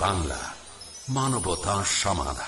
বাংলা মানবতা সমাধান।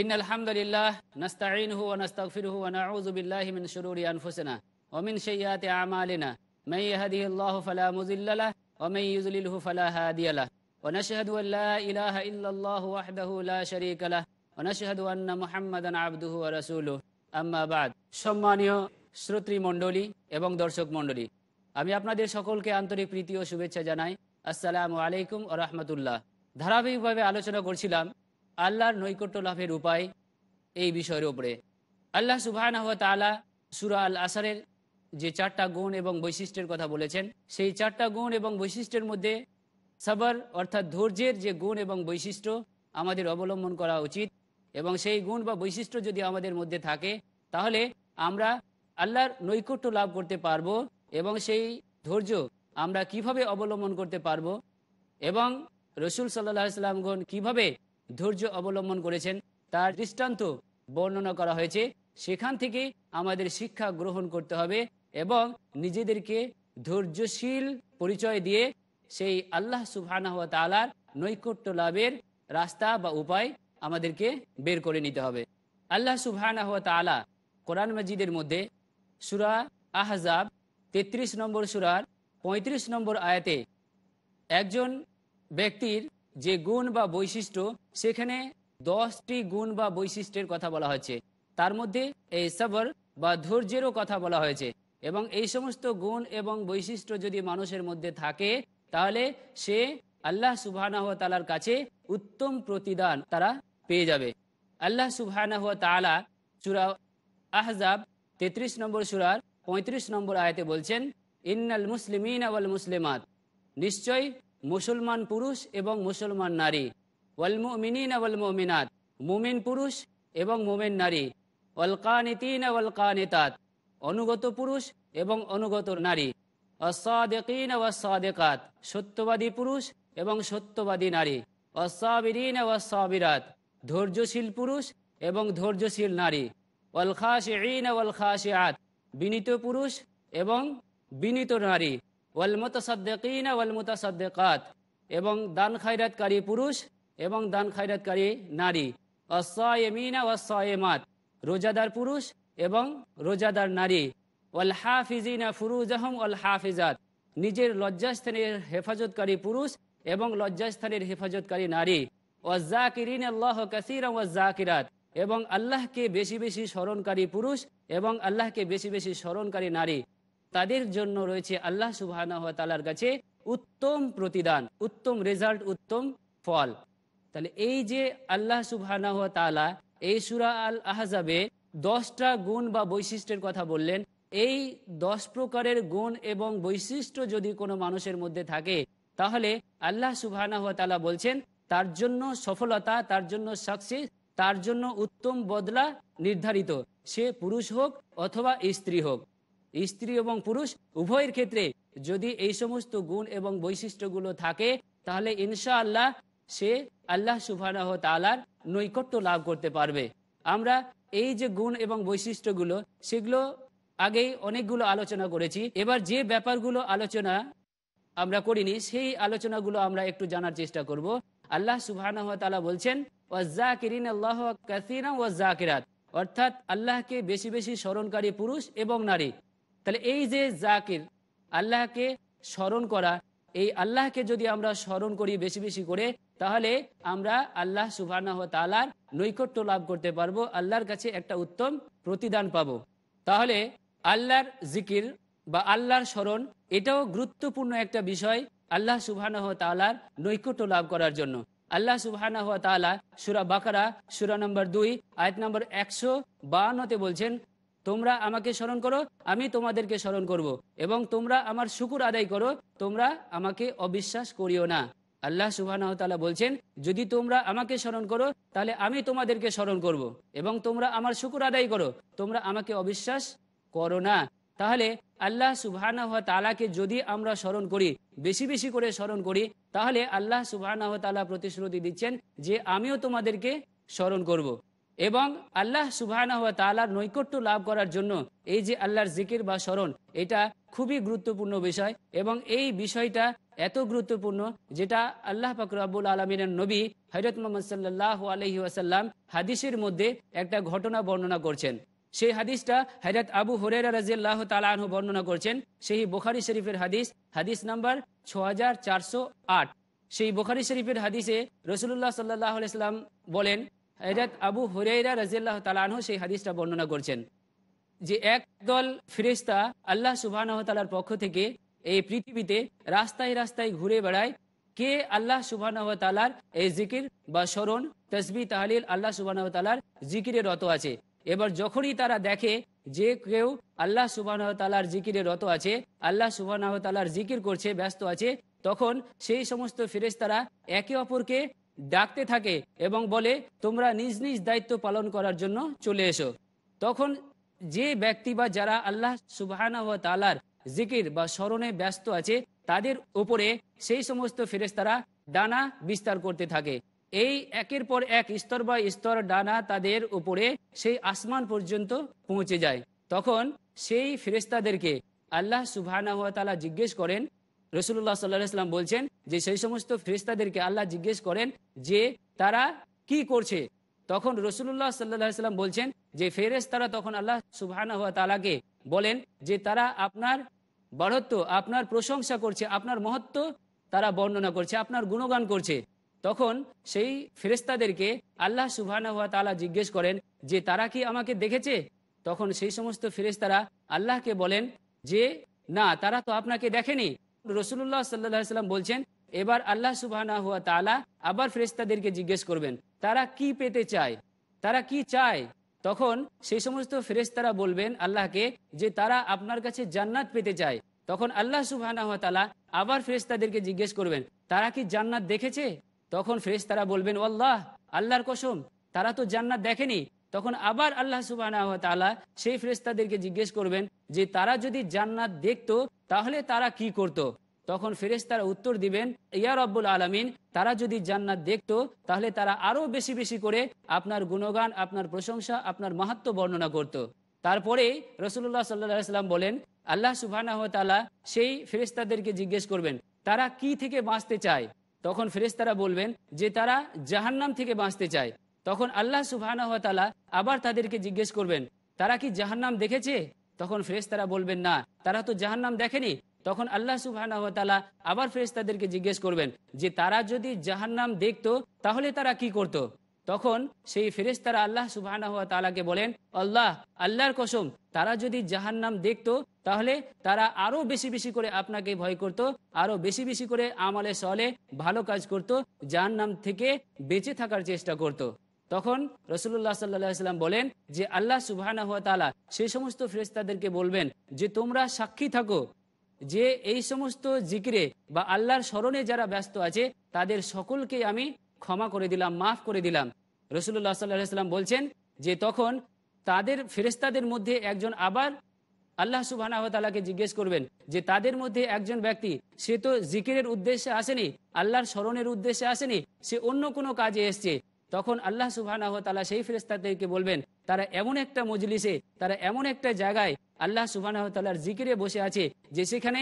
إن الحمد لله نستعينه ونستغفره ونعوذ بالله من شرور أنفسنا ومن سيئات أعمالنا من يهده الله فلا مذل له ومن يذلله فلا هادي له ونشهد أن لا إله إلا الله وحده لا شريك له ونشهد أن محمدا عبده ورسوله أما بعد সম্মানীয় শ্রোতৃমণ্ডলী এবং দর্শক মণ্ডলী আমি আপনাদের সকলকে আন্তরিক প্রীতি ও শুভেচ্ছা জানাই আসসালামু আলাইকুম ও রহমতুল্লাহ ধারাবাহিকভাবে আলোচনা করছিলাম আল্লাহর নৈকট্য লাভের উপায় এই বিষয়ের উপরে। আল্লাহ সুবাহ সুরা আল আসারের যে চারটা গুণ এবং বৈশিষ্ট্যের কথা বলেছেন, সেই চারটা গুণ এবং বৈশিষ্ট্যের মধ্যে সবর অর্থাৎ ধৈর্যের যে গুণ এবং বৈশিষ্ট্য আমাদের অবলম্বন করা উচিত এবং সেই গুণ বা বৈশিষ্ট্য যদি আমাদের মধ্যে থাকে, তাহলে আমরা আল্লাহর নৈকট্য লাভ করতে পারব এবং সেই ধৈর্য আমরা কীভাবে অবলম্বন করতে পারব এবং রসুল সাল্লাহ সাল্লামগণ কীভাবে ধৈর্য অবলম্বন করেছেন। তার দৃষ্টান্ত বর্ণনা করা হয়েছে, সেখান থেকে আমাদের শিক্ষা গ্রহণ করতে হবে এবং নিজেদেরকে ধৈর্যশীল পরিচয় দিয়ে সেই আল্লাহ সুবহানাহ তালার নৈকট্য লাভের রাস্তা বা উপায় আমাদেরকে বের করে নিতে হবে। আল্লাহ সুবহানাহ তালা কোরআন মজিদের মধ্যে সুরা আহজাব তেত্রিশ নম্বর সুরার ৩৫ নম্বর আয়াতে একজন ব্যক্তির যে গুণ বা বৈশিষ্ট্য, সেখানে দশটি গুণ বা বৈশিষ্ট্যের কথা বলা হয়েছে। তার মধ্যে এই সবর বা ধৈর্যেরও কথা বলা হয়েছে। এবং এই সমস্ত গুণ এবং বৈশিষ্ট্য যদি মানুষের মধ্যে থাকে, তাহলে সে আল্লাহ সুবাহ তালার কাছে উত্তম প্রতিদান তারা পেয়ে যাবে। আল্লাহ সুবাহ তালা চূড়া আহজাব তেত্রিশ নম্বর সুরার ৩৫ নম্বর আয়তে বলছেন, ইন্নাল মুসলিমিন আওয়াল মুসলিমাত। নিশ্চয় মুসলমান পুরুষ এবং মুসলমান নারী। ওয়াল মুমিনিন আওয়াল মুমিনাত। মুমিন পুরুষ এবং মুমিন নারী। ওয়াল কানিতিন কানিতাত। অনুগত পুরুষ এবং অনুগত নারী। অসাদেকিন ওয়াসাদেকাত সত্যবাদী পুরুষ এবং সত্যবাদী নারী। অসাবিরিন ওয়াসাবিরাত ধৈর্যশীল পুরুষ এবং ধৈর্যশীল নারী। ওয়াল খাশিঈন ওয়াল খাশিআত। বিনীত পুরুষ এবং বিনীত নারী। এবং দান খায়রাতকারী পুরুষ এবং দান খায়রাতকারী নারী। অসায়েমিনা ওয়াসায়েমাত রোজাদার পুরুষ এবং রোজাদার নারী। ওয়াল হাফিজিনা ফুরুজাহম ওয়াল হাফিজাত। নিজের লজ্জাস্থানের হেফাজতকারী পুরুষ এবং লজ্জাস্থানের হেফাজতকারী নারী। ওয়াজাকিরিন আল্লাহ কাসিরা ওয়াজাকিরাত এবং আল্লাহকে বেশি বেশি স্মরণকারী পুরুষ এবং আল্লাহকে বেশি বেশি স্মরণকারী নারী। তাদের জন্য রয়েছে আল্লাহ সুবাহ তালার কাছে উত্তম প্রতিদান, উত্তম রেজাল্ট উত্তম ফল। তাহলে এই যে আল্লাহ সুবাহ তালা এই সুরা আল আহজাবে দশটা গুণ বা বৈশিষ্ট্যের কথা বললেন, এই দশ প্রকারের গুণ এবং বৈশিষ্ট্য যদি কোনো মানুষের মধ্যে থাকে, তাহলে আল্লাহ সুবাহ বলছেন, তার জন্য সফলতা, তার জন্য সাকসেস তার জন্য উত্তম বদলা নির্ধারিত। সে পুরুষ হোক অথবা স্ত্রী হোক। স্ত্রী এবং পুরুষ, উভয়ের ক্ষেত্রে যদি এই সমস্ত গুণ এবং বৈশিষ্ট্যগুলো থাকে, তাহলে ইনশা আল্লাহ সে আল্লাহ সুবাহ তালার নৈকট্য লাভ করতে পারবে। আমরা এই যে গুণ এবং বৈশিষ্ট্যগুলো, সেগুলো আগেই অনেকগুলো আলোচনা করেছি। এবার যে ব্যাপারগুলো আলোচনা আমরা করিনি, সেই আলোচনাগুলো আমরা একটু জানার চেষ্টা করব। আল্লাহ সুবাহ বলছেন ওয়াজাকিরিন আল্লাহ কাসিরা ওয়াজাকিরাত অর্থাৎ আল্লাহকে বেশি বেশি স্মরণকারী পুরুষ এবং নারী। তাহলে এই যে জাকির, আল্লাহকে স্মরণ করা, এই আল্লাহকে যদি আমরা স্মরণ করি বেশি বেশি করে, তাহলে আমরা আল্লাহ সুবাহ তালার নৈকট্য লাভ করতে পারব, আল্লাহর কাছে একটা উত্তম প্রতিদান পাবো। তাহলে আল্লাহর জিকির বা আল্লাহর স্মরণ, এটাও গুরুত্বপূর্ণ একটা বিষয়, আল্লাহ সুবাহ তালার নৈকট্য লাভ করার জন্য। আল্লাহ সুবাহ সুরা বাকারা, সুরা নম্বর দুই, আয়াত নম্বর একশো বাহান্নতে বলছেন তোমরা আমাকে স্মরণ করো, আমি তোমাদেরকে স্মরণ করব। এবং তোমরা আমার শুকুর আদায় করো, তোমরা আমাকে অবিশ্বাস করিও না আল্লাহ সুবাহ বলছেন, যদি তোমরা আমাকে স্মরণ করো, তাহলে আমি তোমাদেরকে স্মরণ করব। এবং তোমরা আমার শুকুর আদায় করো, তোমরা আমাকে অবিশ্বাস করো না তাহলে আল্লাহ সুবাহ তালাকে যদি আমরা স্মরণ করি, বেশি বেশি করে স্মরণ করি, তাহলে আল্লাহ সুবাহ তালা প্রতিশ্রুতি দিচ্ছেন যে আমিও তোমাদেরকে স্মরণ করব। এবং আল্লাহ সুবাহ তালার নৈকট্য লাভ করার জন্য এই যে আল্লাহর জিকির বা স্মরণ, এটা খুবই গুরুত্বপূর্ণ বিষয় এবং এই বিষয়টা এত গুরুত্বপূর্ণ যেটা আল্লাহ ফাকরাবুল আলমিনের নবী হজরত মোহাম্মদ সাল্লাহ আলহি আসাল্লাম হাদিসের মধ্যে একটা ঘটনা বর্ণনা করছেন। সেই হাদিসটা হজরত আবু হরেরা রাজিয়াল্লাহ তালাহ বর্ণনা করছেন। সেই বোখারি শরীফের হাদিস হাদিস নাম্বার ছ সেই বোখারি শরীফের হাদিসে রসুল্লাহ সাল্লাহ আলাইসাল্লাম বলেন হজরত আবু হরেরা রাজিয়াল্লাহ তালাহ সেই হাদিসটা বর্ণনা করছেন যে এক দল ফিরেস্তা আল্লাহ সুবাহ তালার পক্ষ থেকে এই পৃথিবীতে রাস্তায় রাস্তায় ঘুরে বেড়ায় কে আল্লাহ সুবাহ তালার এই জিকির বা স্মরণ তসবি তাহলিল আল্লাহ সুবাহ তালার জিকিরে রত আছে। এবার যখনই তারা দেখে যে কেউ আল্লাহ সুবাহ তালার জিকিরে রত আছে, আল্লাহ সুবাহ তালার জিকির করছে, ব্যস্ত আছে, তখন সেই সমস্ত ফেরেস্তারা একে অপরকে ডাকতে থাকে এবং বলে, তোমরা নিজ নিজ দায়িত্ব পালন করার জন্য চলে এসো। তখন যে ব্যক্তি বা যারা আল্লাহ সুবাহানা ও তালার জিকির বা স্মরণে ব্যস্ত আছে, তাদের উপরে সেই সমস্ত ফেরেস্তারা ডানা বিস্তার করতে থাকে। এই একের পর এক স্তর বা স্তর ডানা তাদের উপরে সেই আসমান পর্যন্ত পৌঁছে যায়। তখন সেই ফেরেস্তাদেরকে আল্লাহ সুবাহানা তালা জিজ্ঞেস করেন রসুল্লাহ সাল্লাহ বলছেন যে সেই সমস্ত ফেরিস্তাদেরকে আল্লাহ জিজ্ঞেস করেন যে তারা কি করছে? তখন রসুল্লাহ সাল্লাহ সাল্লাম বলছেন যে ফেরেস তারা তখন আল্লাহ সুবাহানা হওয়া তালাকে বলেন যে তারা আপনার বড়ত্ব আপনার প্রশংসা করছে, আপনার মহত্ব তারা বর্ণনা করছে, আপনার গুণগান করছে। তখন সেই ফেরেস্তাদেরকে আল্লাহ সুবাহানা হওয়া তালা জিজ্ঞেস করেন যে তারা কি আমাকে দেখেছে? তখন সেই সমস্ত ফেরেস্তারা আল্লাহকে বলেন যে না, তারা তো আপনাকে দেখেনি। রসুল্লাহ সাল্লাম বলছেন, এবার আল্লাহ সুবাহ আবার ফেরেস্তাদেরকে জিজ্ঞেস করবেন, তারা কি পেতে চায়? তারা কি চায়? তখন সেই সমস্ত ফেরেস্তারা বলবেন আল্লাহকে যে তারা আপনার কাছে জান্নাত পেতে চায়। তখন আল্লাহ সুবাহ আবার ফেরেস্তাদেরকে জিজ্ঞেস করবেন, তারা কি জান্নাত দেখেছে? তখন ফেরেস্তারা বলবেন আল্লাহ আল্লাহর কসম, তারা তো জান্নাত দেখেনি। তখন আবার আল্লাহ সুবাহ সেই ফেরেস্তাদেরকে জিজ্ঞেস করবেন যে তারা যদি জান্নাত দেখত, তাহলে তারা কি করত। তখন ফেরেস্তারা উত্তর দিবেন, ইয়া রব্বুল আলমিন, তারা যদি জান্নাত দেখত, তাহলে তারা আরও বেশি বেশি করে আপনার গুণগান, আপনার প্রশংসা, আপনার মাহাত্ম বর্ণনা করত। তারপরে রসুল্লাহ সাল্লাম বলেন, আল্লাহ সুবাহ সেই ফেরেস্তাদেরকে জিজ্ঞেস করবেন, তারা কি থেকে বাঁচতে চায় তখন ফেরেস্তারা বলবেন যে তারা জাহান্নাম থেকে বাঁচতে চায় তখন আল্লাহ সুবাহ আবার তাদেরকে জিজ্ঞেস করবেন, তারা কি জাহান্নাম দেখেছে তখন ফ্রেশ তারা বলবেন, না, তারা তো জাহান্নাম দেখেনি তখন আল্লাহ সুবাহ আবার ফ্রেশ ফেরেস্তাদেরকে জিজ্ঞেস করবেন যে, তারা যদি জাহান্নাম দেখতো, তাহলে তারা কি করত। তখন সেই ফেরেস্তারা আল্লাহ সুবাহ তালাকে বলেন, আল্লাহ, আল্লাহর কসম, তারা যদি জাহান্নাম দেখতো, তাহলে তারা আরও বেশি বেশি করে আপনাকে ভয় করত, আরও বেশি বেশি করে আমলে সলে ভালো কাজ করত, জাহান্নাম থেকে বেঁচে থাকার চেষ্টা করত। তখন রসুল্লাহ সাল্লাম বলেন যে আল্লাহ সুবাহ সেই সমস্ত ফেরেস্তাদেরকে বলবেন যে তোমরা সাক্ষী থাকো যে এই সমস্ত জিকিরে বা আল্লাহর স্মরণে যারা ব্যস্ত আছে তাদের সকলকে আমি ক্ষমা করে দিলাম, মাফ করে দিলাম। রসুল্লাহ সাল্লাম বলছেন যে তখন তাদের ফেরেস্তাদের মধ্যে একজন আবার আল্লাহ সুবাহ জিজ্ঞেস করবেন যে তাদের মধ্যে একজন ব্যক্তি, সে তো জিকিরের উদ্দেশ্যে আসেনি, আল্লাহর স্মরণের উদ্দেশ্যে আসেনি, সে অন্য কোনো কাজে এসছে তখন আল্লাহ সুবাহ সেই ফেরেস্তাদেরকে বলবেন, তারা এমন একটা মজলিসে, তারা এমন একটা জায়গায় আল্লাহ সুবাহ তাল্লার জিকিরে বসে আছে যে সেখানে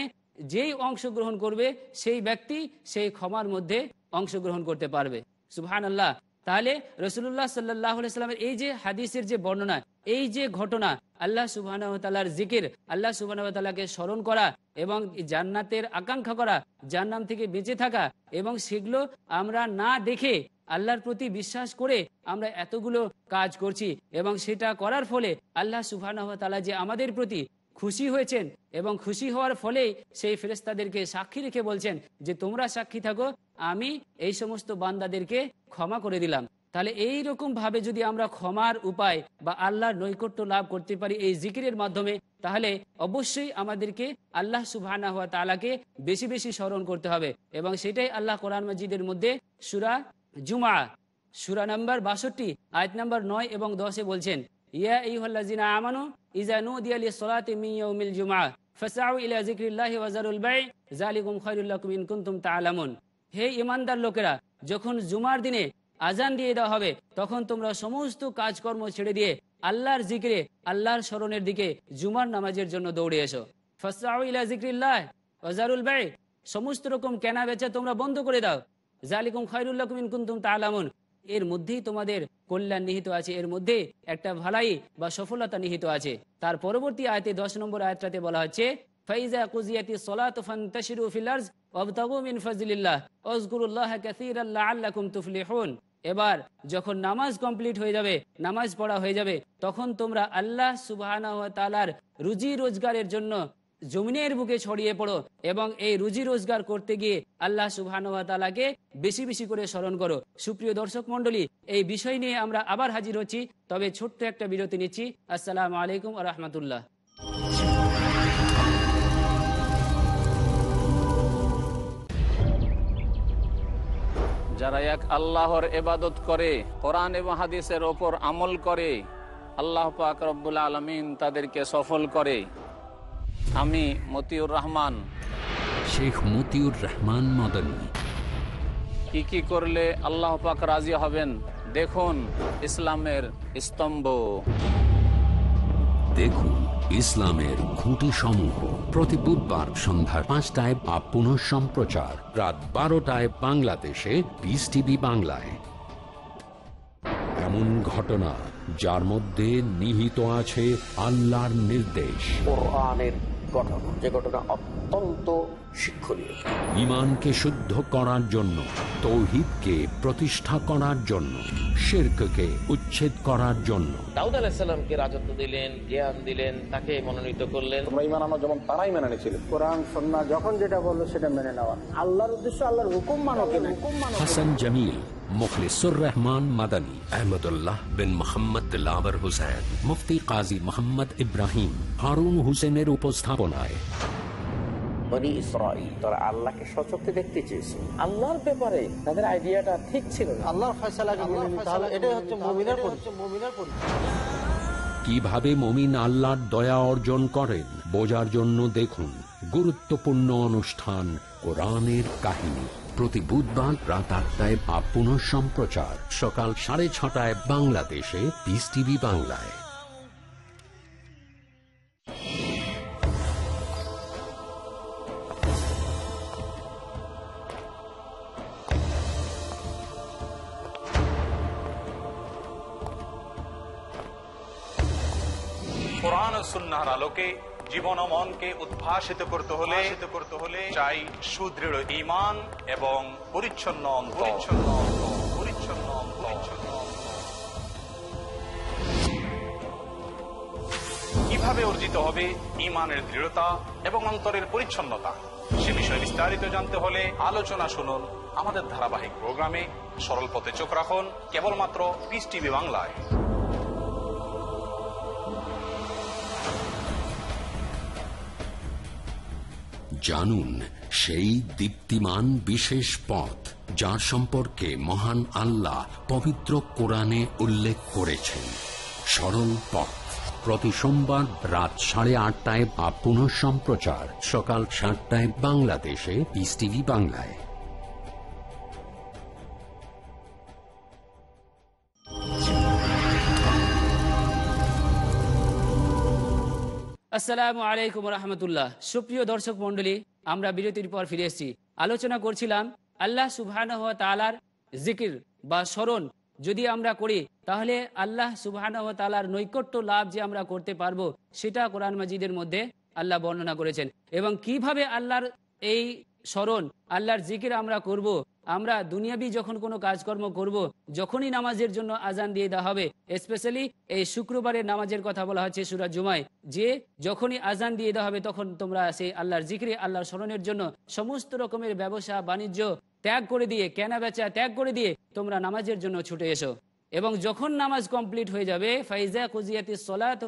যেই অংশগ্রহণ করবে, সেই ব্যক্তি সেই ক্ষমার মধ্যে অংশগ্রহণ করতে পারবে। সুবহান আল্লাহ তাহলে রসুল্লাহ সাল্লাহ সাল্লামের এই যে হাদিসের যে বর্ণনা, এই যে ঘটনা, আল্লাহ সুবাহ তালার জিকির, আল্লাহ সুবাহ তালাকে স্মরণ করা এবং জান্নাতের আকাঙ্ক্ষা করা জান্নাম থেকে বেঁচে থাকা এবং সেগুলো আমরা না দেখে আল্লাহর প্রতি বিশ্বাস করে আমরা এতগুলো কাজ করছি এবং সেটা করার ফলে আল্লাহ সুবাহ তালা যে আমাদের প্রতি খুশি হয়েছেন এবং খুশি হওয়ার ফলে সেই ফেরেস্তাদেরকে সাক্ষী রেখে বলছেন যে তোমরা সাক্ষী থাকো, আমি এই সমস্ত বান্দাদেরকে ক্ষমা করে দিলাম। তাহলে এই রকম ভাবে যদি আমরা ক্ষমার উপায় বা আল্লাহর নৈকট্য লাভ করতে পারি এই জিকিরের মাধ্যমে, তাহলে অবশ্যই আমাদেরকে আল্লাহ সুবহানা হওয়া তালাকে বেশি বেশি স্মরণ করতে হবে এবং সেটাই আল্লাহ কোরআন মজিদের মধ্যে সুরা জুমা, সুরা নাম্বার বাষট্টি, আয়াত নাম্বার নয় এবং দশে বলছেন ইলা হে ইমানদার লোকেরা, যখন জুমার দিনে আজান দিয়ে দেওয়া হবে, তখন তোমরা সমস্ত কাজকর্ম ছেড়ে দিয়ে আল্লাহর জিকিরে, আল্লাহর স্মরণের দিকে জুমার নামাজের জন্য দৌড়ে এসো। ফাসআউ ইলা যিকরিল্লাহ ওয়া যারুল বাই, সমস্ত রকম কেনা বেচা তোমরা বন্ধ করে দাও। জালিকুম খায়রুল লাকুম তা'লামুন এর মধ্যেই তোমাদের কল্যাণ নিহিত আছে। এর মধ্যে একটা ভালাই বা সফলতা নিহিত আছে। তার পরবর্তী আয়তে দশ নম্বর আয়াতটাতে বলা হচ্ছে, ফাইজা কুজিয়াতি সলাত ফান্তাশিরু ওয়াবতাগু মিন ফাজলিল্লাহ। ওয়াজকুরুল্লাহ লাআল্লাকুম তুফলিহুন। এবার যখন নামাজ কমপ্লিট হয়ে যাবে, নামাজ পড়া হয়ে যাবে, তখন তোমরা আল্লাহ তাআলার রুজি রোজগারের জন্য জমিনের বুকে ছড়িয়ে পড়ো এবং এই রুজি রোজগার করতে গিয়ে আল্লাহ সুবাহানুয়াতালাকে বেশি বেশি করে স্মরণ করো। সুপ্রিয় দর্শক মন্ডলী এই বিষয় নিয়ে আমরা আবার হাজির হচ্ছি, তবে ছোট্ট একটা বিরতি নিচ্ছি। আসসালামু আলাইকুম রহমতুল্লাহ। যারা এক আল্লাহর এবাদত করে, কোরআন এবং হাদিসের ওপর আমল করে, আল্লাহ পাক রব্বুল আলমিন তাদেরকে সফল করে। আমি মতিউর রহমান। শেখ মতিউর রহমান মদনী। কি কি করলে আল্লাহ পাক রাজি হবেন? দেখুন ইসলামের স্তম্ভ। দেখুন ইসলামের খুঁটি সমূহ প্রতি বুধবার সন্ধ্যা পাঁচটায় বা পুনঃ সম্প্রচার। রাত বারোটায় বাংলাদেশে পিস টিভি বাংলায়। এমন ঘটনা যার মধ্যে নিহিত আছে আল্লাহর নির্দেশ। কোরআনের ঘটনা যে ঘটনা অত্যন্ত শিক্ষণীয়। ইমানকে শুদ্ধ করার জন্য তৌহিদকে প্রতিষ্ঠা করার জন্য শিরককে উচ্ছেদ করার জন্য। দাউদ আলাহিসাল্লামকে রাজত্ব দিলেন জ্ঞান দিলেন তাকে মনোনীত করলেন। তোমরা ইমান আনো যেমন তারাই মেনে নিয়েছিল। কোরআন সন্না যখন যেটা বলল সেটা মেনে নেওয়া। আল্লাহর উদ্দেশ্য আল্লাহর হুকুম মানো হুকুম মানো হাসান জামিল মুখলিসুর রহমান মাদানী আহমদুল্লাহ বিন মোহাম্মদ লাবর হুসেন মুফতি কাজী মোহাম্মদ ইব্রাহিম হারুন হুসেনের উপস্থাপনায় বনি ইসরাইল তারা আল্লাহকে সচক্ষে দেখতে চেয়েছে। আল্লাহর ব্যাপারে তাদের আইডিয়াটা ঠিক ছিল আল্লাহর ফয়সালাকে নিতে হবে। এটাই হচ্ছে মুমিনের মুমিনের কীভাবে মমিন আল্লাহর দয়া অর্জন করেন বোঝার জন্য দেখুন গুরুত্বপূর্ণ অনুষ্ঠান কোরআনের কাহিনী। প্রতি বুধবার রাত আটটায় বা পুনঃ সম্প্রচার। সকাল সাড়ে ছটায় বাংলাদেশে পিস টিভি বাংলায়। আলোকে জীবন ও মনকে উদ্ভাসিত করতে হলে করতে হলে চাই সুদৃঢ় ঈমান এবং পরিচ্ছন্ন পরিচ্ছন্ন পরিচ্ছন্ন কীভাবে অর্জিত হবে ইমানের দৃঢ়তা এবং অন্তরের পরিচ্ছন্নতা? সে বিষয়ে বিস্তারিত জানতে হলে আলোচনা শুনুন আমাদের ধারাবাহিক প্রোগ্রামে। সরল পথে চোখ রাখুন কেবলমাত্র পিস টিভি বাংলায়। জানুন সেই দীপ্তিমান বিশেষ পথ যার সম্পর্কে মহান আল্লাহ পবিত্র কোরআনে উল্লেখ করেছেন। সরল পথ। প্রতি সোমবার রাত সাড়ে আটটায় বা পুনঃ সম্প্রচার সকাল সাতটায় বাংলাদেশে পিস টিভি বাংলায়। আসসালামু আলাইকুম রহমতুল্লাহ সুপ্রিয় দর্শক মন্ডলী আমরা বিরতির পর ফিরে এসেছি আলোচনা করছিলাম আল্লাহ সুবহান তালার জিকির বা স্মরণ যদি আমরা করি, তাহলে আল্লাহ সুবাহ তালার নৈকট্য লাভ যে আমরা করতে পারব, সেটা কোরআন মাজিদের মধ্যে আল্লাহ বর্ণনা করেছেন এবং কীভাবে আল্লাহর এই স্মরণ, আল্লাহর জিকির আমরা করব। আমরা দুনিয়াবি যখন কোনো কাজকর্ম করব। যখনই নামাজের জন্য আজান দিয়ে দেওয়া হবে স্পেশালি এই শুক্রবারের নামাজের কথা বলা হচ্ছে সুরা জুমায়, যে যখনই আজান দিয়ে দেওয়া হবে তখন তোমরা সেই আল্লাহর জিকিরে, আল্লাহর স্মরণের জন্য সমস্ত রকমের ব্যবসা, বাণিজ্য ত্যাগ করে দিয়ে, কেনা বেচা ত্যাগ করে দিয়ে তোমরা নামাজের জন্য ছুটে এসো এবং যখন নামাজ কমপ্লিট হয়ে যাবে, ফাইজা কুজিয়াতি সলাত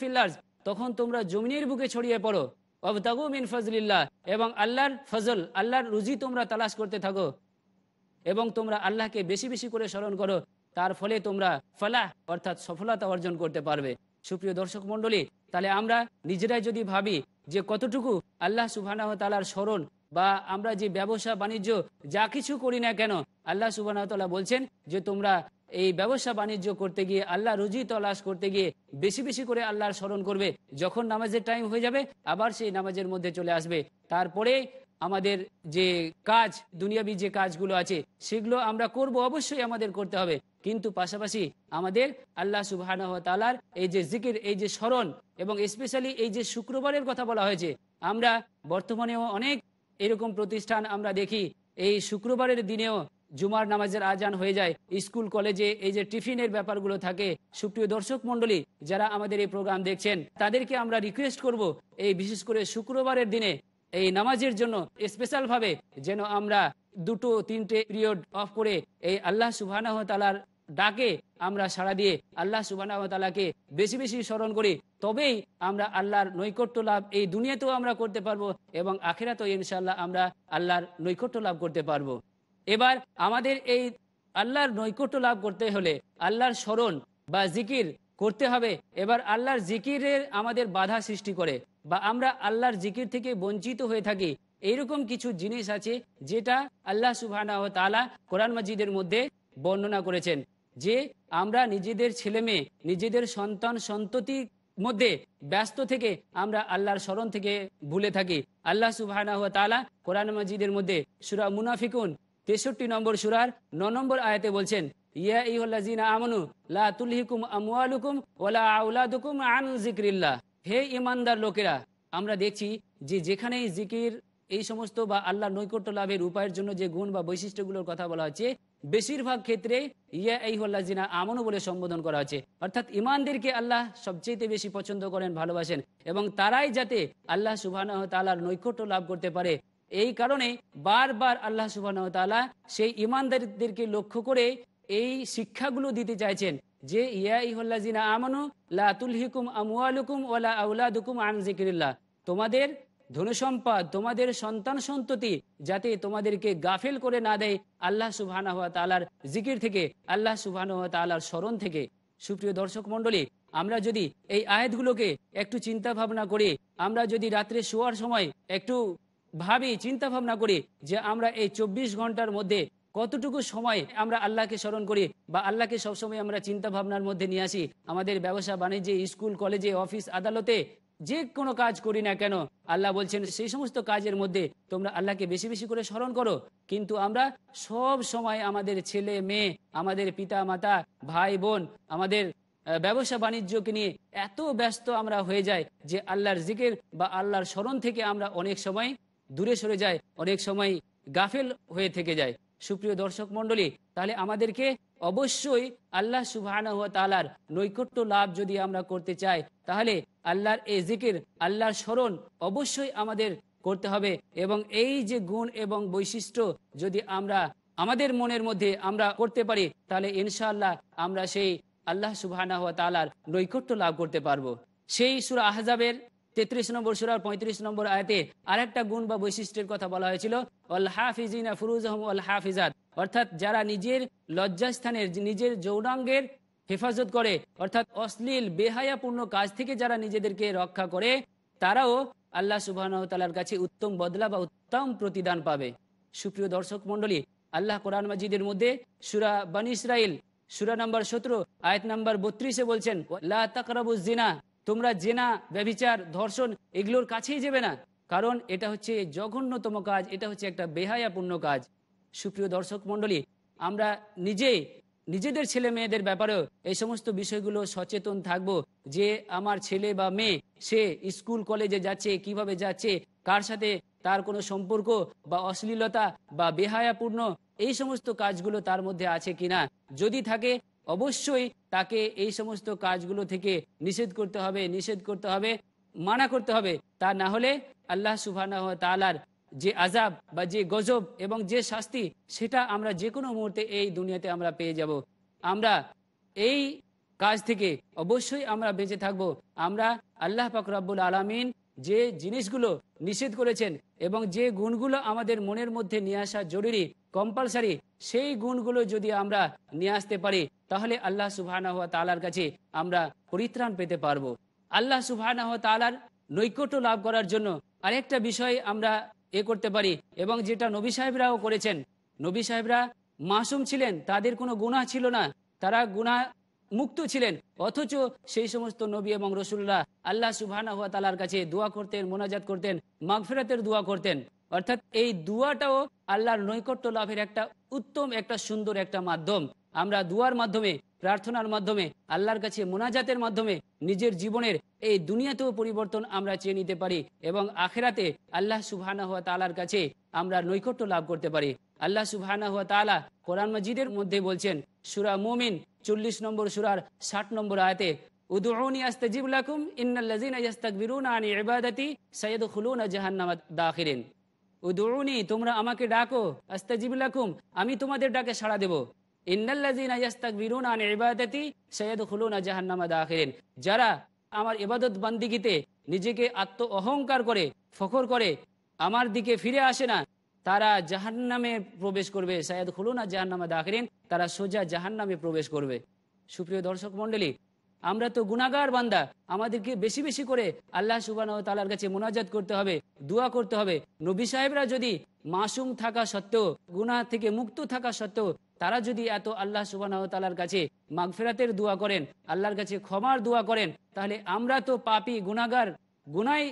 ফিল্লার্স তখন তোমরা জমিনের বুকে ছড়িয়ে পড়ো মিন ফজলিল্লাহ, এবং আল্লাহর ফজল, আল্লাহর রুজি তোমরা তালাশ করতে থাকো, এবং তোমরা আল্লাহকে বেশি বেশি করে স্মরণ করো, তার ফলে তোমরা ফলাহ, অর্থাৎ সফলতা অর্জন করতে পারবে। সুপ্রিয় দর্শক মণ্ডলী, তাহলে আমরা নিজেরাই যদি ভাবি যে কতটুকু আল্লাহ সুবাহ তালার স্মরণ, বা আমরা যে ব্যবসা, বাণিজ্য যা কিছু করি না কেন, আল্লাহ সুবাহ বলছেন যে তোমরা এই ব্যবসা বাণিজ্য করতে গিয়ে আল্লাহ রুজি তলাশ করতে গিয়ে বেশি বেশি করে আল্লাহর স্মরণ করবে। যখন নামাজের টাইম হয়ে যাবে, আবার সেই নামাজের মধ্যে চলে আসবে। তারপরে আমাদের যে কাজ, দুনিয়াবি যে কাজগুলো আছে, সেগুলো আমরা করব অবশ্যই আমাদের করতে হবে। কিন্তু পাশাপাশি আমাদের আল্লাহ সুবাহ তালার এই যে জিকির, এই যে স্মরণ এবং স্পেশালি এই যে শুক্রবারের কথা বলা হয়েছে, আমরা বর্তমানেও অনেক এরকম প্রতিষ্ঠান আমরা দেখি। এই শুক্রবারের দিনেও জুমার নামাজের আজান হয়ে যায়, স্কুল, কলেজে এই যে টিফিনের ব্যাপারগুলো থাকে, সুপ্রিয় দর্শক মন্ডলী যারা আমাদের এই প্রোগ্রাম দেখছেন, তাদেরকে আমরা রিকোয়েস্ট করব এই বিশেষ করে শুক্রবারের দিনে এই নামাজের জন্য স্পেশাল ভাবে যেন আমরা দুটো, তিনটে পিরিয়ড অফ করে এই আল্লাহ সুবাহ তালার ডাকে আমরা সাড়া দিয়ে আল্লাহ সুবাহ তালাকে বেশি বেশি স্মরণ করি। তবেই আমরা আল্লাহর নৈকট্য লাভ এই দুনিয়াতেও আমরা করতে পারব এবং আখেরাতেও ইনশাল্লাহ আমরা আল্লাহর নৈকট্য লাভ করতে পারব। এবার আমাদের এই আল্লাহর নৈকট্য লাভ করতে হলে আল্লাহর স্মরণ বা জিকির করতে হবে। এবার আল্লাহর জিকিরের আমাদের বাধা সৃষ্টি করে বা আমরা আল্লাহর জিকির থেকে বঞ্চিত হয়ে থাকি, এইরকম কিছু জিনিস আছে যেটা আল্লাহ সুবাহ তালা কোরআন মাজিদের মধ্যে বর্ণনা করেছেন যে আমরা নিজেদের ছেলে মেয়ে, নিজেদের সন্তান সন্ততি মধ্যে ব্যস্ত থেকে আমরা আল্লাহর স্মরণ থেকে ভুলে থাকি। আল্লাহ সুবাহ কোরআন মাজিদের মধ্যে সুরা মুনাফিকুন তেষট্টি নম্বর সুরার ন নম্বর আয়াতে বলছেন আন হে ইমানদার লোকেরা, আমরা দেখছি যে যেখানেই জিকির, এই সমস্ত বা আল্লাহ নৈকট্য লাভের উপায়ের জন্য যে গুণ বা বৈশিষ্ট্যগুলোর কথা বলা হচ্ছে, বেশিরভাগ ক্ষেত্রে ইয়া এই হল্লাজিনা আমনও বলে সম্বোধন করা হচ্ছে। অর্থাৎ ইমানদেরকে আল্লাহ সবচেয়ে বেশি পছন্দ করেন, ভালোবাসেন এবং তারাই যাতে আল্লাহ সুবাহ তালার নৈকট্য লাভ করতে পারে এই কারণে বারবার আল্লাহ সুবাহ সেই ইমানদারদেরকে লক্ষ্য করে এই শিক্ষাগুলো দিতে চাইছেন যে ইহল্লাজিনা আমানু লা আউলাদুকুম আন তোমাদের তোমাদের সন্তান সন্ততি যাতে তোমাদেরকে গাফেল করে না দেয় আল্লাহ সুবাহ তালার জিকির থেকে, আল্লাহ সুবাহ তালার স্মরণ থেকে। সুপ্রিয় দর্শক মন্ডলী আমরা যদি এই আয়াতগুলোকে একটু চিন্তা ভাবনা করি, আমরা যদি রাত্রে শোয়ার সময় একটু ভাবি, চিন্তা ভাবনা করি যে আমরা এই চব্বিশ ঘণ্টার মধ্যে কতটুকু সময় আমরা আল্লাহকে স্মরণ করি বা আল্লাহকে সবসময় আমরা চিন্তা ভাবনার মধ্যে নিয়ে আসি। আমাদের ব্যবসা, বাণিজ্যে, স্কুল, কলেজে, অফিস, আদালতে যে কোনো কাজ করি না কেন, আল্লাহ বলছেন, সেই সমস্ত কাজের মধ্যে তোমরা আল্লাহকে বেশি বেশি করে স্মরণ করো। কিন্তু আমরা সব সময় আমাদের ছেলে, মেয়ে, আমাদের পিতা মাতা ভাই, বোন, আমাদের ব্যবসা, বাণিজ্যকে নিয়ে এত ব্যস্ত আমরা হয়ে যাই যে আল্লাহর জিকের বা আল্লাহর স্মরণ থেকে আমরা অনেক সময় দূরে সরে যায়, অনেক সময় গাফেল হয়ে থেকে যায়। সুপ্রিয় দর্শক মন্ডলী তাহলে আমাদেরকে অবশ্যই আল্লাহ সুবাহ তালার নৈকট্য লাভ যদি আমরা করতে চাই, তাহলে আল্লাহর এই জিকির, আল্লাহর স্মরণ অবশ্যই আমাদের করতে হবে এবং এই যে গুণ এবং বৈশিষ্ট্য যদি আমরা আমাদের মনের মধ্যে আমরা করতে পারি, তাহলে ইনশাআল্লাহ আমরা সেই আল্লাহ সুবাহ তালার নৈকট্য লাভ করতে পারব। সেই সুরা আহজাবের তেত্রিশ নম্বর সুরার পঁয়ত্রিশ নম্বর আয়তে আরেকটা গুণ বা বৈশিষ্ট্যের কথা বলা হয়েছিল অল হাফিজিনা ফুরুজ আল হাফিজাত অর্থাৎ যারা নিজের লজ্জাস্থানের, নিজের যৌনাঙ্গের হেফাজত করে, অর্থাৎ অশ্লীল, বেহায়াপূর্ণ কাজ থেকে যারা নিজেদেরকে রক্ষা করে, তারাও আল্লাহ সুবাহ তালার কাছে উত্তম বদলা বা উত্তম প্রতিদান পাবে। সুপ্রিয় দর্শক মন্ডলী আল্লাহ কোরআন মাজিদের মধ্যে সুরা বান ইসরাইল সুরা নম্বর সতেরো, আয়াত নম্বর বত্রিশে বলছেন তোমরা জেনা ব্যবিচার ধর্ষণ এগুলোর কাছেই যাবে না। কারণ এটা হচ্ছে জঘন্যতম কাজ, এটা হচ্ছে একটা বেহায়াপূর্ণ কাজ। সুপ্রিয় দর্শক মন্ডলী আমরা নিজে, নিজেদের ছেলে মেয়েদের ব্যাপারেও এই সমস্ত বিষয়গুলো সচেতন থাকব যে আমার ছেলে বা মেয়ে, সে স্কুল, কলেজে যাচ্ছে, কীভাবে যাচ্ছে, কার সাথে তার কোনো সম্পর্ক বা অশ্লীলতা বা বেহায়াপূর্ণ, এই সমস্ত কাজগুলো তার মধ্যে আছে কিনা। যদি থাকে অবশ্যই তাকে এই সমস্ত কাজগুলো থেকে নিষেধ করতে হবে, নিষেধ করতে হবে, মানা করতে হবে। তা না হলে আল্লাহ সুবাহ তালার যে আজাব বা যে গজব এবং যে শাস্তি, সেটা আমরা যে কোনো মুহূর্তে এই দুনিয়াতে আমরা পেয়ে যাব। আমরা এই কাজ থেকে অবশ্যই আমরা বেঁচে থাকব। আমরা আল্লাহ পাক রাব্বুল আলমিন যে জিনিসগুলো নিষেধ করেছেন এবং যে গুণগুলো আমাদের মনের মধ্যে নিয়ে আসা জরুরি কম্পালসারি সেই গুণগুলো যদি আমরা নিয়ে আসতে পারি, তাহলে আল্লাহ সুবাহ তালার কাছে আমরা পরিত্রাণ পেতে পারব। আল্লাহ সুবাহ তালার নৈকট্য লাভ করার জন্য আরেকটা বিষয় আমরা এ করতে পারি, এবং যেটা নবী সাহেবরাও করেছেন। নবী সাহেবরা মাসুম ছিলেন, তাদের কোনো গুণা ছিল না, তারা গুণা মুক্ত ছিলেন। অথচ সেই সমস্ত নবী এবং রসুল্লাহ আল্লাহ সুবাহ তালার কাছে দোয়া করতেন, মোনাজাত করতেন, মাগফেরাতের দোয়া করতেন। অর্থাৎ এই দুয়াটাও আল্লাহর নৈকট্য লাভের একটা উত্তম, একটা সুন্দর একটা মাধ্যম। আমরা দুয়ার মাধ্যমে, প্রার্থনার মাধ্যমে, আল্লাহর কাছে মোনাজাতের মাধ্যমে নিজের জীবনের এই দুনিয়াতেও পরিবর্তন আমরা চেয়ে নিতে পারি এবং আখেরাতে আল্লাহ সুবাহ তালার কাছে আমরা নৈকট্য লাভ করতে পারি। আল্লাহ সুবাহ তালা কোরআন মজিদের মধ্যে বলছেন, সুরা মোমিন চল্লিশ নম্বর সুরার ষাট নম্বর আয়তে উদুনি আস্তাজিব লাকুম আন জাহান্নামা দাখিরিন। উদুনি তোমরা আমাকে ডাকো। আস্তাজিব লাকুম, আমি তোমাদের ডাকে সাড়া দেব। যারা আমার ইবাদত বান্দিগিতে নিজেকে আত্ম অহংকার করে, ফখর করে, আমার দিকে ফিরে আসে না, তারা জাহান্নামে প্রবেশ করবে সায়দ খুলুনা জাহান্নামা দাখিরিন, তারা সোজা জাহান্নামে প্রবেশ করবে। সুপ্রিয় দর্শক মন্ডলী আমরা তো গুনাগার বান্দা। আমাদেরকে বেশি বেশি করে আল্লাহ সুবান তালার কাছে মোনাজাত করতে হবে, দোয়া করতে হবে। নবী সাহেবরা যদি মাসুম থাকা সত্ত্বেও গুনা থেকে মুক্ত থাকা সত্ত্বেও, তারা যদি এত আল্লাহ সুবান তালার কাছে মাগফেরাতের দোয়া করেন, আল্লাহর কাছে ক্ষমার দোয়া করেন, তাহলে আমরা তো পাপি গুনাগার গুনাই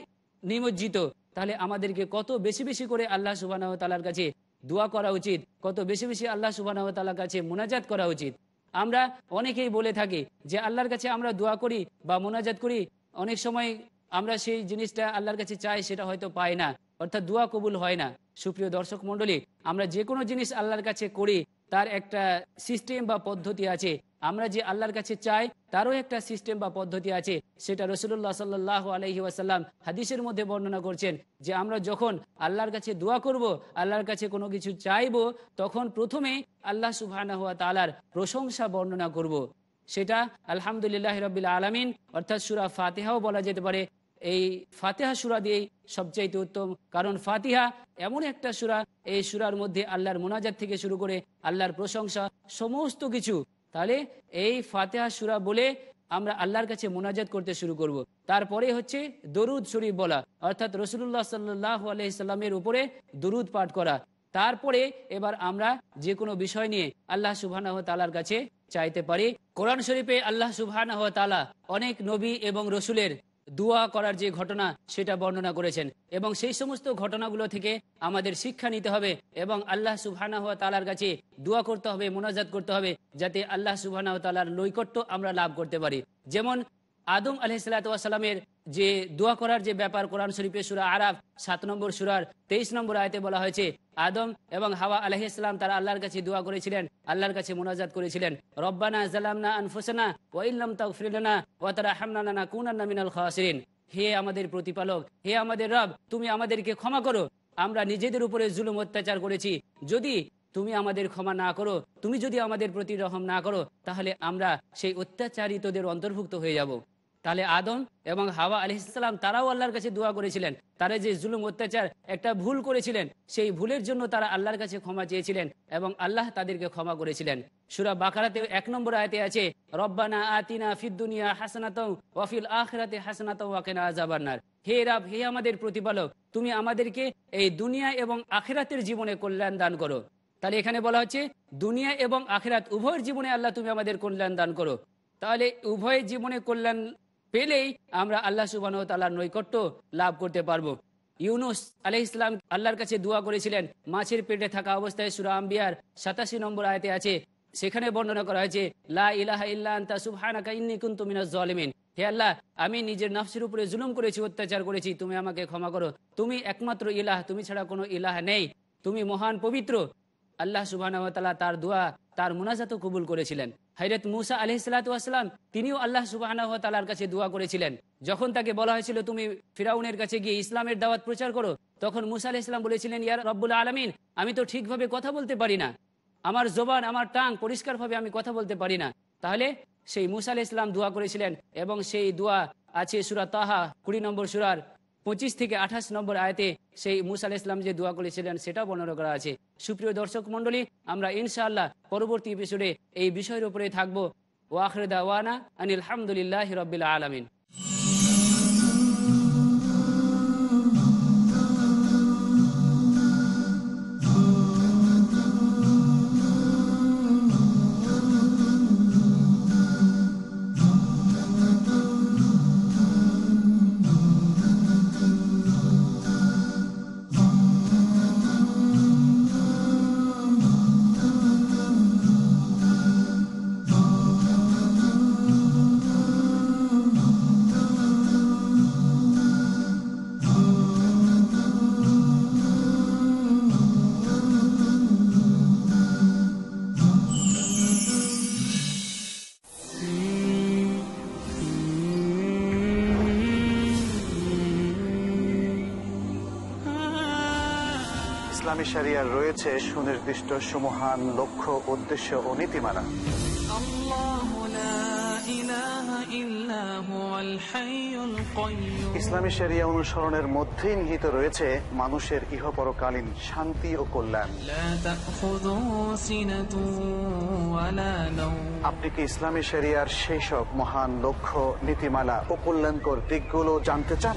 নিমজ্জিত। তাহলে আমাদেরকে কত বেশি বেশি করে আল্লাহ সুবাহ তালার কাছে দোয়া করা উচিত, কত বেশি বেশি আল্লাহ সুবাহ তালার কাছে মোনাজাত করা উচিত। আমরা অনেকেই বলে থাকি যে আল্লাহর কাছে আমরা দোয়া করি বা মোনাজাত করি। অনেক সময় আমরা সেই জিনিসটা আল্লাহর কাছে চাই, সেটা হয়তো পাই না। অর্থাৎ দোয়া কবুল হয় না। সুপ্রিয় দর্শক মন্ডলী আমরা যে কোনো জিনিস আল্লাহর কাছে করি, তার একটা সিস্টেম বা পদ্ধতি আছে। আমরা যে আল্লাহর কাছে চাই, তারও একটা সিস্টেম বা পদ্ধতি আছে। সেটা রসুল্লাহ সাল্লাহ আলহি ওয়াসাল্লাম হাদিসের মধ্যে বর্ণনা করছেন যে, আমরা যখন আল্লাহর কাছে দোয়া করব, আল্লাহর কাছে কোনো কিছু চাইব, তখন প্রথমে আল্লাহ সুবাহ তালার প্রশংসা বর্ণনা করব। সেটা আলহামদুলিল্লাহ রবিল আলমিন, অর্থাৎ সুরা ফাতেহাও বলা যেতে পারে। এই ফাতেহা সুরা দিয়েই সবচাইতে উত্তম, কারণ ফাতিহা এমন একটা সুরা, এই সুরার মধ্যে আল্লাহর মোনাজাত থেকে শুরু করে আল্লাহর প্রশংসা, সমস্ত কিছু। তাহলে এই ফাতেহা সুরা বলে আমরা আল্লাহর কাছে মোনাজাত করতে শুরু করব। তারপরে হচ্ছে দরুদ শরীফ বলা, অর্থাৎ রসুল্লাহ সাল্লাহ আলহিসাল্লামের উপরে দরুদ পাঠ করা। তারপরে এবার আমরা যে কোনো বিষয় নিয়ে আল্লাহ সুবাহ তালার কাছে চাইতে পারি। কোরআন শরীফে আল্লাহ সুবাহ তালা অনেক নবী এবং রসুলের দোয়া করার যে ঘটনা, সেটা বর্ণনা করেছেন এবং সেই সমস্ত ঘটনাগুলো থেকে আমাদের শিক্ষা নিতে হবে এবং আল্লাহ সুবহানা হওয়া তালার কাছে দোয়া করতে হবে, মোনাজাত করতে হবে যাতে আল্লাহ সুবহানা তালার নৈকট্য আমরা লাভ করতে পারি। যেমন আদম আলহিসাল্লামের যে দোয়া করার যে ব্যাপার, কোরআন শরীফে সুরা আরাফ সাত নম্বর সুরার তেইশ নম্বর আয়তে বলা হয়েছে, আদম এবং হাওয়া আলহিসাম তারা আল্লাহর কাছে দোয়া করেছিলেন, আল্লাহর কাছে মোনাজাত করেছিলেন। রব্বানা জালামনা আনফুসানা ওয়াইল্লাম তাগফিরলানা ওয়া তারহামনা কুনান্না মিনাল খাসিরিন। হে আমাদের প্রতিপালক, হে আমাদের রব, তুমি আমাদেরকে ক্ষমা করো। আমরা নিজেদের উপরে জুলুম অত্যাচার করেছি। যদি তুমি আমাদের ক্ষমা না করো, তুমি যদি আমাদের প্রতি রহম না করো, তাহলে আমরা সেই অত্যাচারিতদের অন্তর্ভুক্ত হয়ে যাব। তাহলে আদম এবং হাওয়া আলি ইসলাম তারাও আল্লাহর কাছে দোয়া করেছিলেন। তারা যে জুলুম, অত্যাচার একটা ভুল করেছিলেন, সেই ভুলের জন্য তারা আল্লাহর কাছে ক্ষমা চেয়েছিলেন এবং আল্লাহ তাদেরকে ক্ষমা করেছিলেন। সুরা বাকারাতে এক নম্বর আয়তে আছে, রব্বানা আতিনা ফিদ্দুনিয়া হাসানাত ওয়াফিল আখরাতে হাসানাত ওয়াকেনা আজাবান্নার হে রাব, হে আমাদের প্রতিপালক, তুমি আমাদেরকে এই দুনিয়া এবং আখেরাতের জীবনে কল্যাণ দান করো। তাহলে এখানে বলা হচ্ছে, দুনিয়া এবং আখেরাত, উভয়ের জীবনে আল্লাহ তুমি আমাদের কল্যাণ দান করো। তাহলে উভয় জীবনে কল্যাণ পেলেই আমরা আল্লাহ সুবাহ তাল্লাহর নৈকট্য লাভ করতে পারব। ইউনুস আলহ ইসলাম আল্লাহর কাছে দোয়া করেছিলেন, মাছের পেটে থাকা অবস্থায় সুরা আম্বিয়ার সাতাশি নম্বর আয়তে আছে, সেখানে বর্ণনা করা হয়েছে, লা ইলাহা ইল্লা সুবহানাকা ইন্নী কুনতু মিনাজ জালিমিন। হে আল্লাহ, আমি নিজের নাফসের উপরে জুলুম করেছি, অত্যাচার করেছি, তুমি আমাকে ক্ষমা করো। তুমি একমাত্র ইলাহ, তুমি ছাড়া কোনো ইলাহ নেই। তুমি মহান পবিত্র। আল্লাহ সুবাহ তার দোয়া, তার মুনাজাতও কবুল করেছিলেন। হাইরত মুসা আলহ সালাতাম তিনিও আল্লাহ সুবাহ তালার কাছে দোয়া করেছিলেন। যখন তাকে বলা হয়েছিল, তুমি ফিরাউনের কাছে গিয়ে ইসলামের দাওয়াত প্রচার করো, তখন মুসা আলহ ইসলাম বলেছিলেন ইয়ার রব্বুল আলমিন, আমি তো ঠিকভাবে কথা বলতে পারি না। আমার জবান, আমার টাং পরিষ্কারভাবে আমি কথা বলতে পারি না। তাহলে সেই মুসা আলহ ইসলাম দোয়া করেছিলেন এবং সেই দোয়া আছে সুরা তাহা, কুড়ি নম্বর সুরার পঁচিশ থেকে আঠাশ নম্বর আয়তে সেই মুসা আলাহ ইসলাম যে দোয়া করেছিলেন সেটা বর্ণনা করা আছে। সুপ্রিয় দর্শক মন্ডলী আমরা ইনশাআল্লাহ পরবর্তী এপিসোডে এই বিষয়ের উপরে থাকব। ওয়াখরেদা ওয়ানা আনিল হামদুলিল্লাহ রবিল আলমিন। ইসলামী শরিয়ার রয়েছে সুনির্দিষ্ট সুমহান লক্ষ্য উদ্দেশ্য ও নীতিমালা। ইসলামী শরিয়া অনুসরণের মধ্যেই নিহিত রয়েছে মানুষের ইহপরকালীন শান্তি ও কল্যাণ। আপনি কি ইসলামী শরিয়ার সেই সব মহান লক্ষ্য নীতিমালা ও কল্যাণকর দিকগুলো জানতে চান?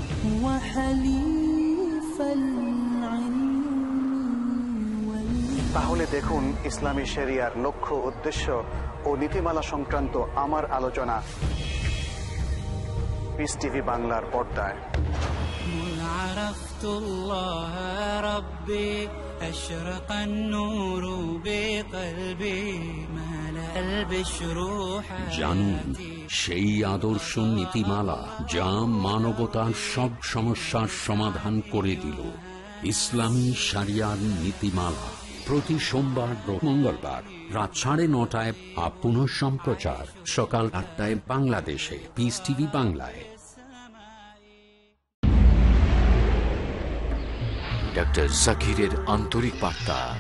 তাহলে দেখুন ইসলামী শরিয়ার লক্ষ্য উদ্দেশ্য ও নীতিমালা সংক্রান্ত আমার আলোচনা পিস টিভি বাংলার পর্দায় عرفت الله ربي أشرق النور بقلبي ملأ البشر জানুন সেই আদর্শ নীতিমালা যা মানবতার সব সমস্যার সমাধান করে দিল ইসলামী সারিয়ার নীতিমালা প্রতি সোমবার মঙ্গলবার রাত সাড়ে নটায় আপ পুনঃ সম্প্রচার সকাল আটটায় বাংলাদেশে। পিস টিভি বাংলায়। ডক্টর জাকিরের আন্তরিক বার্তা।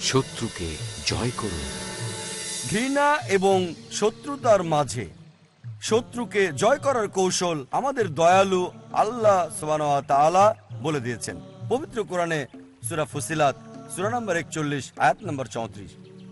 শত্রুকে জয় করুন। ঘৃণা এবং শত্রুতার মাঝে শত্রুকে জয় করার কৌশল আমাদের দয়ালু আল্লাহ তাআলা বলে দিয়েছেন। পবিত্র কোরআনে সুরা ফুসিলাত সুরা নম্বর একচল্লিশ, আয়াত নম্বর চৌত্রিশ।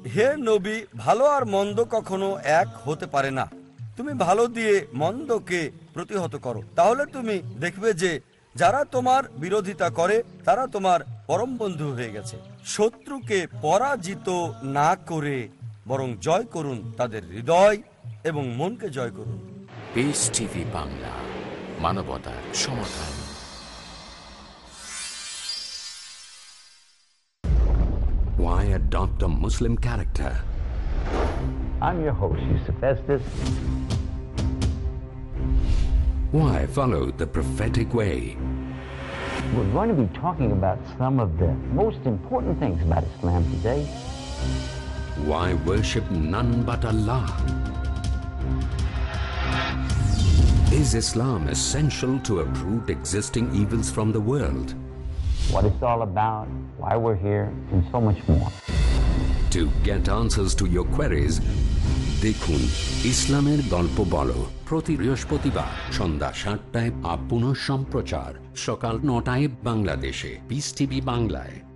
হে নবী, ভালো আর মন্দ কখনো এক হতে পারে না। তুমি ভালো দিয়ে মন্দকে প্রতিহত করো। তাহলে তুমি দেখবে যে যারা তোমার বিরোধিতা করে, তারা তোমার পরম বন্ধু হয়ে গেছে। শত্রুকে পরাজিত না করে বরং জয় করুন তাদের হৃদয় এবং মনকে জয় করুন। বাংলা মানবতার সমাধান। Adopt a Muslim character? I'm your host, Yusuf Estes. Why follow the prophetic way? We're going to be talking about some of the most important things about Islam today. Why worship none but Allah? Is Islam essential to uproot existing evils from the world? What it's all about, why we're here, and so much more. To get answers to your queries, দেখুন ইসলামের গল্প বলো। প্রতি বৃহস্পতিবার সন্ধ্যা সাতটায় up সম্প্রচার সকাল নটায় বাংলাদেশে। পিস টিভি বাংলায়।